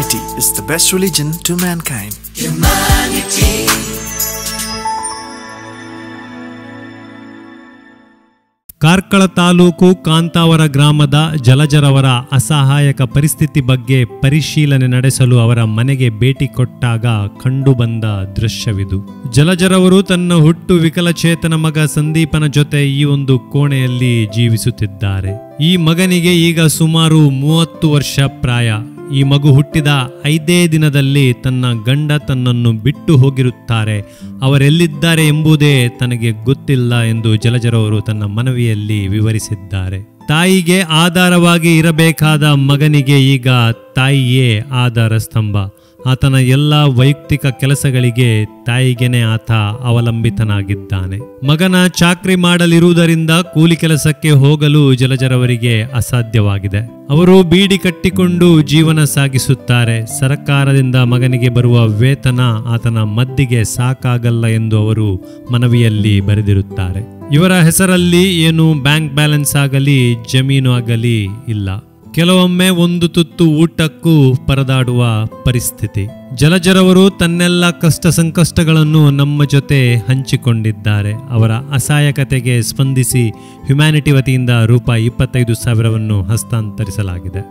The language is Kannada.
Humanity is the best religion to mankind. Karkala taluk Kantavara ಗ್ರಾಮದ ಜಲಜರವರ ಅಸಹಾಯಕ ಪರಿಸ್ಥಿತಿ ಬಗ್ಗೆ ಪರಿಶೀಲನೆ ನಡೆಸಲು ಅವರ ಮನೆಗೆ ಭೇಟಿ ಕೊಟ್ಟಾಗ ಕಂಡುಬಂದ ದೃಶ್ಯವಿದು. ಜಲಜರವರು ತನ್ನ ಹುಟ್ಟು ವಿಕಲಚೇತನ ಮಗ ಸಂದೀಪನ ಜೊತೆ ಈ ಒಂದು ಕೋಣೆಯಲ್ಲಿ ಜೀವಿಸುತ್ತಿದ್ದಾರೆ. ಈ ಮಗನಿಗೆ ಈಗ ಸುಮಾರು ಮೂವತ್ತು ವರ್ಷ ಪ್ರಾಯ. ಈ ಮಗು ಹುಟ್ಟಿದ ಐದೇ ದಿನದಲ್ಲಿ ತನ್ನ ಗಂಡ ತನ್ನನ್ನು ಬಿಟ್ಟು ಹೋಗಿರುತ್ತಾರೆ. ಅವರೆಲ್ಲಿದ್ದಾರೆ ಎಂಬುದೇ ತನಗೆ ಗೊತ್ತಿಲ್ಲ ಎಂದು ಜಲಜರವರು ತನ್ನ ಮನವಿಯಲ್ಲಿ ವಿವರಿಸಿದ್ದಾರೆ. ತಾಯಿಗೆ ಆಧಾರವಾಗಿ ಇರಬೇಕಾದ ಮಗನಿಗೆ ಈಗ ತಾಯಿಯೇ ಆಧಾರ ಸ್ತಂಭ ಆತನ ಎಲ್ಲ ವೈಯಕ್ತಿಕ ಕೆಲಸಗಳಿಗೆ ತಾಯಿಗೆನೆ ಆತ ಅವಲಂಬಿತನಾಗಿದ್ದಾನೆ. ಮಗನ ಚಾಕ್ರಿ ಮಾಡಲಿರುವುದರಿಂದ ಕೂಲಿ ಕೆಲಸಕ್ಕೆ ಹೋಗಲು ಜಲಜರವರಿಗೆ ಅಸಾಧ್ಯವಾಗಿದೆ. ಅವರು ಬೀಡಿ ಕಟ್ಟಿಕೊಂಡು ಜೀವನ ಸಾಗಿಸುತ್ತಾರೆ. ಸರ್ಕಾರದಿಂದ ಮಗನಿಗೆ ಬರುವ ವೇತನ ಆತನ ಮದ್ದಿಗೆ ಸಾಕಾಗಲ್ಲ ಎಂದು ಅವರು ಮನವಿಯಲ್ಲಿ ಬರೆದಿರುತ್ತಾರೆ. ಇವರ ಹೆಸರಲ್ಲಿ ಏನು ಬ್ಯಾಂಕ್ ಬ್ಯಾಲೆನ್ಸ್ ಆಗಲಿ ಜಮೀನು ಆಗಲಿ ಇಲ್ಲ. ಕೆಲವೊಮ್ಮೆ ಒಂದು ತುತ್ತು ಊಟಕ್ಕೂ ಪರದಾಡುವ ಪರಿಸ್ಥಿತಿ. ಜಲಜರವರು ತನ್ನೆಲ್ಲ ಕಷ್ಟ ಸಂಕಷ್ಟಗಳನ್ನು ನಮ್ಮ ಜೊತೆ ಹಂಚಿಕೊಂಡಿದ್ದಾರೆ. ಅವರ ಅಸಹಾಯಕತೆಗೆ ಸ್ಪಂದಿಸಿ ಹ್ಯುಮ್ಯಾನಿಟಿ ವತಿಯಿಂದ ರೂಪಾಯಿ ಇಪ್ಪತ್ತೈದು ಸಾವಿರವನ್ನು ಹಸ್ತಾಂತರಿಸಲಾಗಿದೆ.